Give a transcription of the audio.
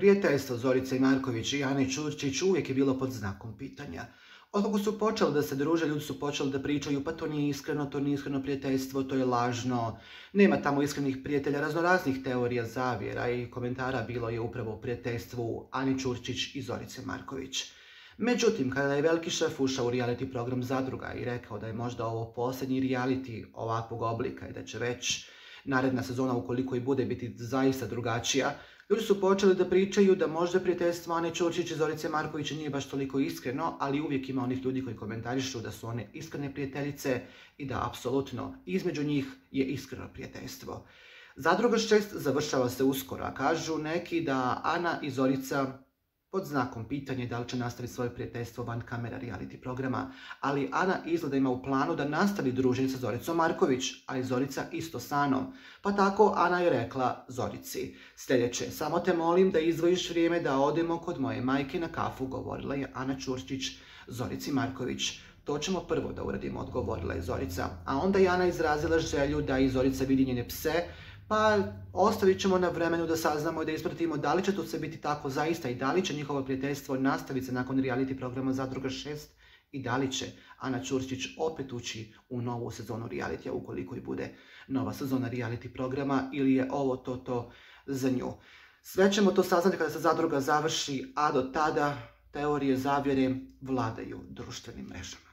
Prijateljstvo Zorice Marković i Ane Čurčić uvijek je bilo pod znakom pitanja. Otkako su počeli da se druže, ljudi su počeli da pričaju pa to nije iskreno, to nije iskreno prijateljstvo, to je lažno, nema tamo iskrenih prijatelja, raznoraznih teorija zavjera i komentara bilo je upravo o prijateljstvu Ani Čurčić i Zorice Marković. Međutim, kada je veliki šef ušao u reality program Zadruga i rekao da je možda ovo posljednji reality ovakvog oblika i da će već naredna sezona, ukoliko i bude biti zaista drugačija, ljudi su počeli da pričaju da možda prijateljstvo Ane Čurčić i Zorice Markovića nije baš toliko iskreno, ali uvijek ima onih ljudi koji komentarišu da su one iskrene prijateljice i da apsolutno između njih je iskreno prijateljstvo. Zadruga 6 završava se uskoro, a kažu neki da Ana i Zorica pod znakom pitanja da li će nastaviti svoje prijateljstvo van kamera reality programa, ali Ana izgleda ima u planu da nastavi druženje sa Zoricom Marković, a i Zorica isto s Anom. Pa tako Ana je rekla Zorici, sljedeće, samo te molim da izvojiš vrijeme da odemo kod moje majke na kafu, govorila je Ana Čurčić Zorici Marković. To ćemo prvo da uradimo, odgovorila je Zorica. A onda je Ana izrazila želju da i Zorica vidi njene pse, pa ostavit ćemo na vremenu da saznamo i da ispratimo da li će to sve biti tako zaista i da li će njihovo prijateljstvo nastaviti se nakon reality programa Zadruga 6 i da li će Ana Čurčić opet ući u novu sezonu realitija ukoliko i bude nova sezona reality programa ili je ovo to to za nju. Sve ćemo to saznati kada se Zadruga završi, a do tada teorije zavjere vladaju društvenim mrežama.